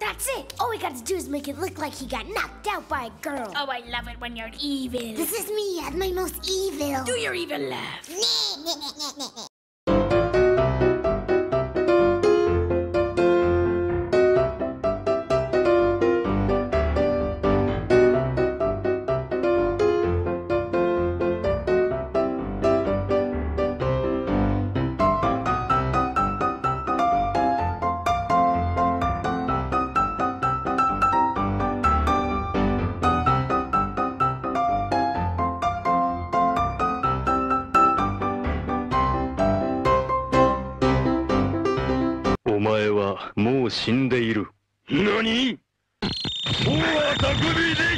That's it. All we got to do is make it look like he got knocked out by a girl. Oh, I love it when you're evil. This is me at my most evil. Do your evil laugh.「お前はもう死んでいる」何？匠で